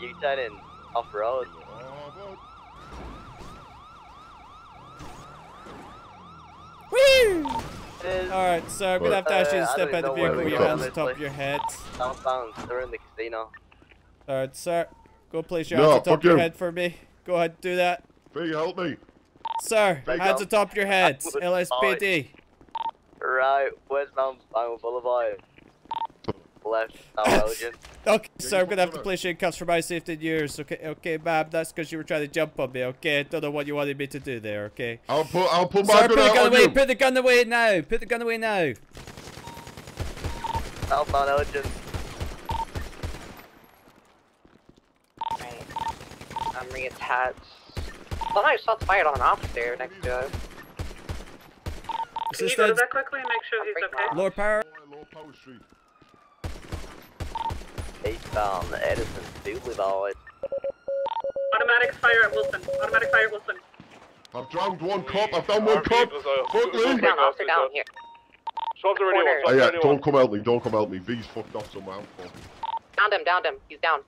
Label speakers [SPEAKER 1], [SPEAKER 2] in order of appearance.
[SPEAKER 1] You turning off road.
[SPEAKER 2] Woo! Alright, so I'm gonna have to ask you to step
[SPEAKER 1] don't
[SPEAKER 2] out the vehicle with your hands on top of your head.
[SPEAKER 1] southbound. They're in the casino.
[SPEAKER 2] Alright, sir. Go place your
[SPEAKER 3] No,
[SPEAKER 2] hands on top of your head for me. Go ahead, do that.
[SPEAKER 3] B, help me.
[SPEAKER 2] Sir,
[SPEAKER 3] There you
[SPEAKER 2] hands
[SPEAKER 3] go.
[SPEAKER 2] on top of your head. LSPD.
[SPEAKER 1] Right, where's Mount Spinal Boulevard? Left, South
[SPEAKER 2] Okay, sir, I'm gonna have to
[SPEAKER 3] put
[SPEAKER 2] place you in cuffs for my safety and yours. Okay, okay, ma'am. That's because you were trying to jump on me. Okay, I don't know what you wanted me to do there. Okay.
[SPEAKER 3] I'll put I'll put my
[SPEAKER 2] Sir, put the gun
[SPEAKER 3] on
[SPEAKER 2] away.
[SPEAKER 3] you.
[SPEAKER 2] Put the gun away now. Put the gun away now.
[SPEAKER 1] Southbound Elgin.
[SPEAKER 4] Right. I'm reattached. Oh, Thought I saw fired on an officer next to us.
[SPEAKER 5] Can you go to that quickly and make sure he's okay?
[SPEAKER 2] Lord Power?
[SPEAKER 3] Low Power Street.
[SPEAKER 1] Eastbound Edison Boulevard.
[SPEAKER 5] Automatic fire at Wilson. Automatic fire at Wilson.
[SPEAKER 3] I've drowned one cop. I've done one cop. Fuck me.
[SPEAKER 4] Down, officer down here.
[SPEAKER 6] Shots already
[SPEAKER 4] Corner.
[SPEAKER 6] on,
[SPEAKER 3] Oh, yeah, don't come out me. Don't come out me. V's fucked off somewhere. I'm.
[SPEAKER 4] Downed him, downed him. He's down.